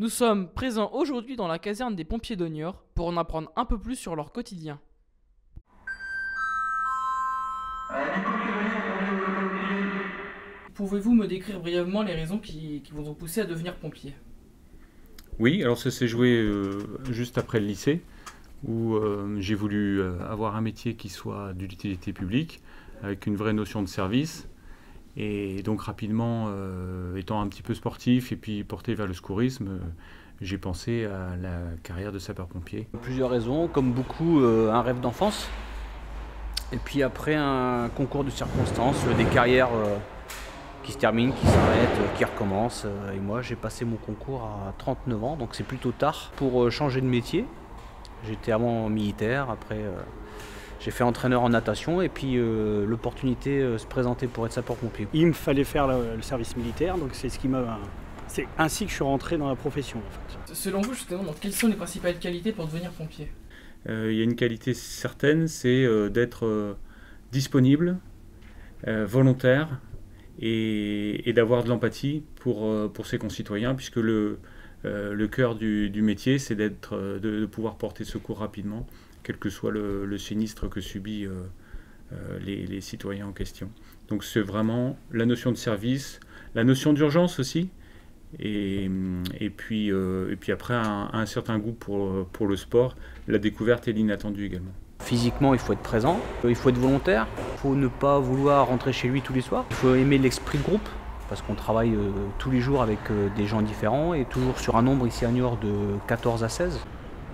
Nous sommes présents aujourd'hui dans la caserne des pompiers d'Ognor pour en apprendre un peu plus sur leur quotidien. Pouvez-vous me décrire brièvement les raisons qui, qui vous ont poussé à devenir pompier? Oui, alors ça s'est joué euh, juste après le lycée, où euh, j'ai voulu euh, avoir un métier qui soit d'utilité publique, avec une vraie notion de service. Et donc rapidement, euh, étant un petit peu sportif et puis porté vers le secourisme, euh, j'ai pensé à la carrière de sapeur-pompier. Plusieurs raisons, comme beaucoup, euh, un rêve d'enfance. Et puis après, un concours de circonstances, des carrières qui se terminent, qui s'arrêtent, qui recommencent. Et moi, j'ai passé mon concours à 39 ans, donc c'est plutôt tard pour changer de métier. J'étais avant militaire, après j'ai fait entraîneur en natation et puis euh, l'opportunité euh, se présentait pour être sapeur-pompier. Il me fallait faire le, le service militaire, donc c'est ce qui m'a. C'est ainsi que je suis rentré dans la profession en fait. Selon vous, justement, donc, quelles sont les principales qualités pour devenir pompier? Euh, il y a une qualité certaine, c'est euh, d'être euh, disponible, euh, volontaire et, et d'avoir de l'empathie pour, euh, pour ses concitoyens, puisque le, euh, le cœur du, du métier, c'est d'être, de, de pouvoir porter secours rapidement, quel que soit le, le sinistre que subit euh, euh, les, les citoyens en question. Donc c'est vraiment la notion de service, la notion d'urgence aussi, et, et, puis, euh, et puis après un, un certain goût pour, pour le sport, la découverte et l'inattendu également. Physiquement, il faut être présent, il faut être volontaire, il faut ne pas vouloir rentrer chez lui tous les soirs, il faut aimer l'esprit de groupe, parce qu'on travaille euh, tous les jours avec euh, des gens différents et toujours sur un nombre ici à Niort de 14 à 16.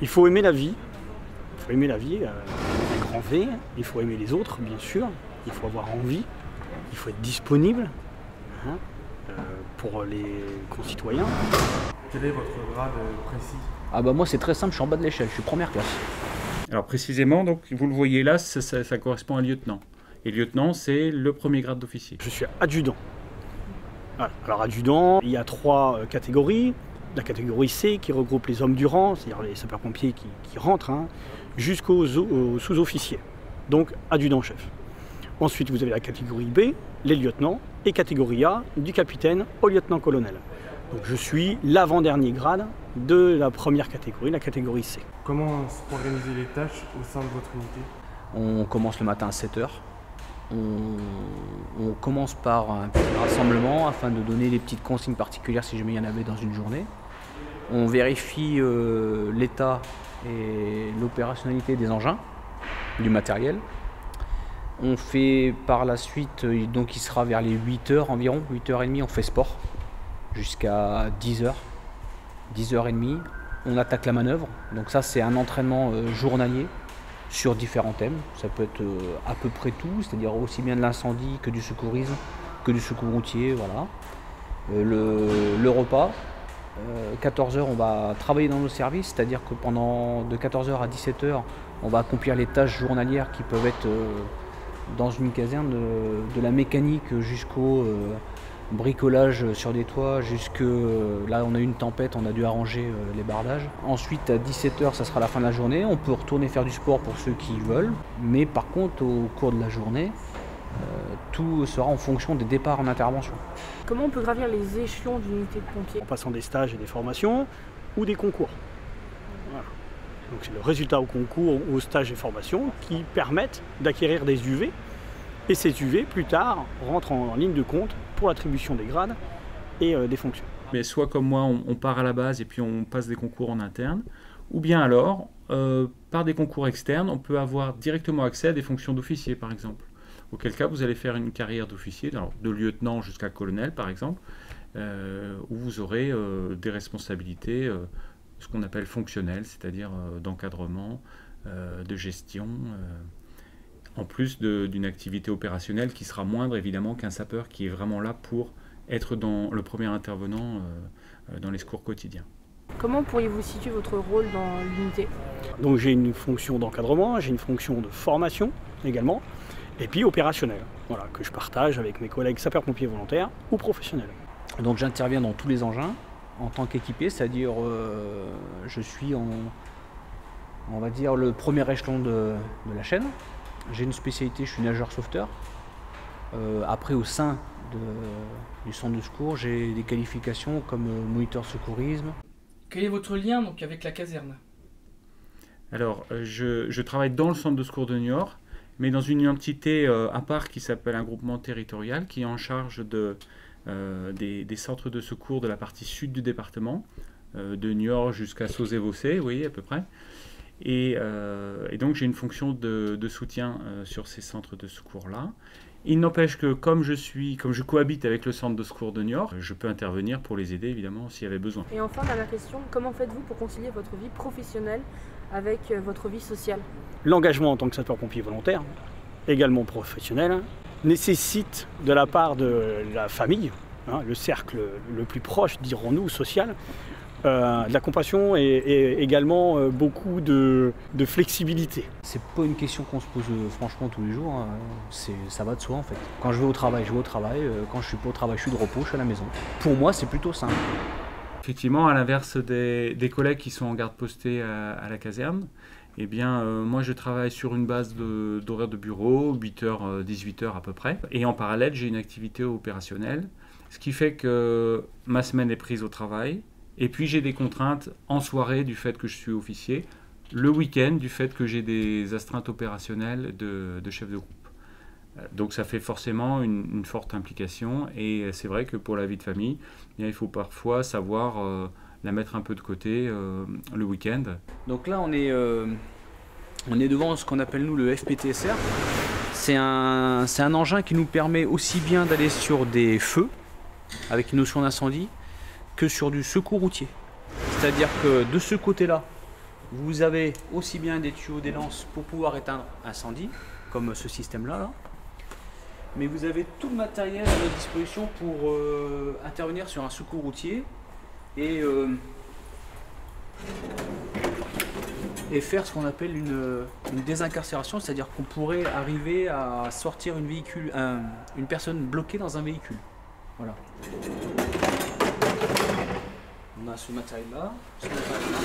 Il faut aimer la vie. Il faut aimer la vie, euh, un grand V. Il faut aimer les autres, bien sûr. Il faut avoir envie. Il faut être disponible hein, euh, pour les concitoyens. Quel est votre grade précis? Ah bah moi c'est très simple, je suis en bas de l'échelle, je suis première classe. Alors précisément, donc, vous le voyez là, ça, ça- ça correspond à lieutenant. Et lieutenant, c'est le premier grade d'officier. Je suis adjudant. Voilà. Alors adjudant, il y a trois euh, catégories. La catégorie C qui regroupe les hommes du rang, c'est-à-dire les sapeurs-pompiers qui, qui rentrent, hein, jusqu'aux au- aux sous-officiers. Donc adjudant-chef. Ensuite, vous avez la catégorie B, les lieutenants, et catégorie A, du capitaine au lieutenant-colonel. Donc je suis l'avant-dernier grade de la première catégorie, la catégorie C. Comment sont organisées les tâches au sein de votre unité? On commence le matin à 7h. On, on commence par un petit rassemblement afin de donner les petites consignes particulières si jamais il y en avait dans une journée. On vérifie euh, l'état et l'opérationnalité des engins, du matériel. On fait par la suite, euh, donc il sera vers les 8h environ, 8h30, on fait sport jusqu'à 10h, 10h30. On attaque la manœuvre, donc ça c'est un entraînement euh, journalier sur différents thèmes. Ça peut être à peu près tout, c'est-à-dire aussi bien de l'incendie que du secourisme, que du secours routier, voilà. Le repas, 14h on va travailler dans nos services, c'est-à-dire que pendant de 14h à 17h on va accomplir les tâches journalières qui peuvent être euh, dans une caserne de, de la mécanique jusqu'au euh, bricolage sur des toits, jusque euh, là on a eu une tempête, on a dû arranger euh, les bardages. Ensuite à 17h ça sera la fin de la journée, on peut retourner faire du sport pour ceux qui veulent, mais par contre au cours de la journée, euh, tout sera en fonction des départs en intervention. Comment on peut gravir les échelons d'une unité de pompiers en passant des stages et des formations ou des concours. Voilà. Donc c'est le résultat au concours, aux stages et formations qui permettent d'acquérir des UV. Et ces UV, plus tard, rentrent en, en ligne de compte pour l'attribution des grades et euh, des fonctions. Mais soit comme moi, on, on part à la base et puis on passe des concours en interne, ou bien alors, euh, par des concours externes, on peut avoir directement accès à des fonctions d'officier, par exemple. Auquel cas, vous allez faire une carrière d'officier, de lieutenant jusqu'à colonel, par exemple, euh, où vous aurez euh, des responsabilités, euh, ce qu'on appelle fonctionnelles, c'est-à-dire euh, d'encadrement, euh, de gestion, euh, en plus d'une activité opérationnelle qui sera moindre évidemment qu'un sapeur qui est vraiment là pour être dans le premier intervenant dans les secours quotidiens. Comment pourriez-vous situer votre rôle dans l'unité? Donc j'ai une fonction d'encadrement, j'ai une fonction de formation également, et puis opérationnelle, voilà, que je partage avec mes collègues sapeurs-pompiers volontaires ou professionnels. Donc j'interviens dans tous les engins en tant qu'équipé, c'est-à-dire euh, je suis en, on va dire le premier échelon de, de la chaîne. J'ai une spécialité, je suis nageur sauveteur. Euh, après au sein de- du centre de secours, j'ai des qualifications comme euh, moniteur secourisme. Quel est votre lien donc avec la caserne? Alors, je, je travaille dans le centre de secours de Niort, mais dans une entité euh, à part qui s'appelle un groupement territorial qui est en charge de, euh, des, centres de secours de la partie sud du département, euh, de Niort jusqu'à Sauzé-Vossé, vous voyez à peu près. Et, donc j'ai une fonction de, soutien sur ces centres de secours-là. Il n'empêche que comme je suis, comme je cohabite avec le centre de secours de Niort, je peux intervenir pour les aider évidemment s'il y avait besoin. Et enfin, dernière question, comment faites-vous pour concilier votre vie professionnelle avec euh, votre vie sociale L'engagement en tant que sapeur-pompier volontaire, également professionnel, nécessite de la part de la famille, hein, le cercle le plus proche, dirons-nous, social, euh, de la compassion et, et également euh, beaucoup de, de flexibilité. C'est pas une question qu'on se pose euh, franchement tous les jours. hein. C'est, ça va de soi en fait. Quand je vais au travail, je vais au travail. Quand je suis pas au travail, je suis de repos, je suis à la maison. Pour moi, c'est plutôt simple. Effectivement, à l'inverse des, collègues qui sont en garde postée à, la caserne, eh bien, euh, moi je travaille sur une base d'horaire de, bureau, 8h, 18h à peu près. Et en parallèle, j'ai une activité opérationnelle, ce qui fait que ma semaine est prise au travail. Et puis j'ai des contraintes en soirée du fait que je suis officier, le week-end du fait que j'ai des astreintes opérationnelles de chef de groupe. Donc ça fait forcément une, forte implication et c'est vrai que pour la vie de famille, eh il faut parfois savoir euh, la mettre un peu de côté euh, le week-end. Donc là, on est, euh, on est devant ce qu'on appelle nous le FPTSR. C'est un, un engin qui nous permet aussi bien d'aller sur des feux, avec une notion d'incendie, que sur du secours routier. C'est-à-dire que de ce côté-là, vous avez aussi bien des tuyaux des lances pour pouvoir éteindre incendie, comme ce système-là. Là. Mais vous avez tout le matériel à votre disposition pour euh, intervenir sur un secours routier et euh, et faire ce qu'on appelle une, une désincarcération, c'est-à-dire qu'on pourrait arriver à sortir une, véhicule, un- une personne bloquée dans un véhicule. Voilà. On a ce matériel-là, ce matériel-là,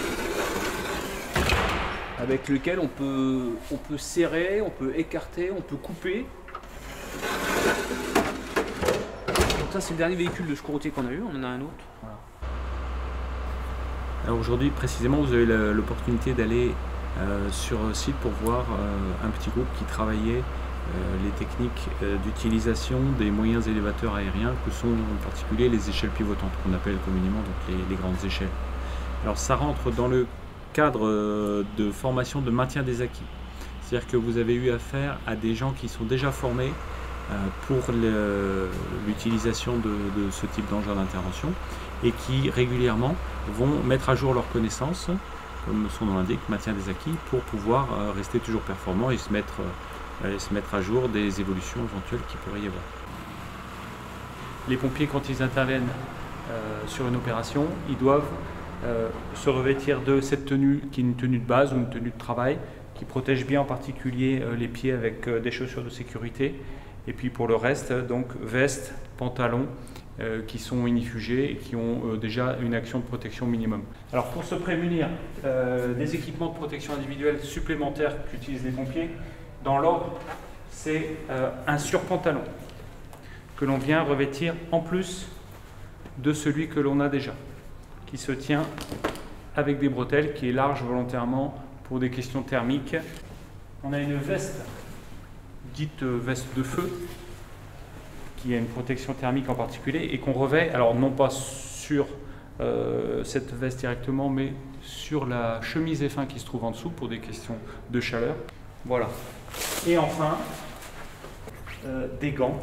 avec lequel on peut, on peut serrer, on peut écarter, on peut couper. Donc ça c'est le dernier véhicule de secours qu'on a eu, on en a un autre. Alors aujourd'hui précisément, vous avez l'opportunité d'aller euh, sur site pour voir euh, un petit groupe qui travaillait euh, les techniques d'utilisation des moyens élévateurs aériens que sont en particulier les échelles pivotantes qu'on appelle communément donc les, les grandes échelles. Alors ça rentre dans le cadre de formation de maintien des acquis. C'est-à-dire que vous avez eu affaire à des gens qui sont déjà formés pour le- l'utilisation de, ce type d'engin d'intervention et qui régulièrement vont mettre à jour leurs connaissances, comme son nom l'indique, maintien des acquis, pour pouvoir euh, rester toujours performants et se mettre, euh, et se mettre à jour des évolutions éventuelles qu'il pourrait y avoir. Les pompiers, quand ils interviennent euh, sur une opération, ils doivent euh, se revêtir de cette tenue qui est une tenue de base ou une tenue de travail qui protège bien en particulier euh, les pieds avec euh, des chaussures de sécurité. Et puis pour le reste, donc veste, pantalon, euh, qui sont inifugés et qui ont euh, déjà une action de protection minimum. Alors pour se prémunir euh, des équipements de protection individuelle supplémentaires qu'utilisent les pompiers, dans l'ordre, c'est un surpantalon que l'on vient revêtir en plus de celui que l'on a déjà, qui se tient avec des bretelles, qui est large volontairement pour des questions thermiques. On a une veste dite euh, veste de feu, qui a une protection thermique en particulier et qu'on revêt, alors non pas sur euh, cette veste directement, mais sur la chemise F1 qui se trouve en dessous pour des questions de chaleur. Voilà. Et enfin, euh, des gants,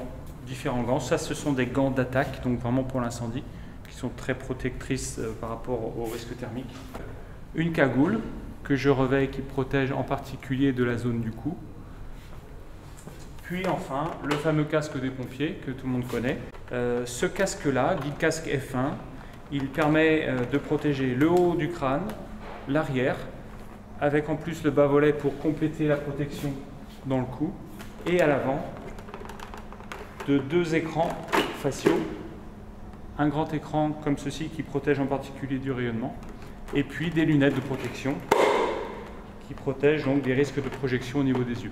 différents gants. Ça, ce sont des gants d'attaque, donc vraiment pour l'incendie, qui sont très protectrices par rapport au risque thermique. Une cagoule que je revêt qui protège en particulier de la zone du cou. Puis enfin, le fameux casque des pompiers que tout le monde connaît. Euh, ce casque-là, dit casque F1, il permet euh, de protéger le haut du crâne, l'arrière, avec en plus le bas-volet pour compléter la protection dans le cou, et à l'avant, de deux écrans faciaux. Un grand écran comme ceci qui protège en particulier du rayonnement, et puis des lunettes de protection qui protègent donc des risques de projection au niveau des yeux.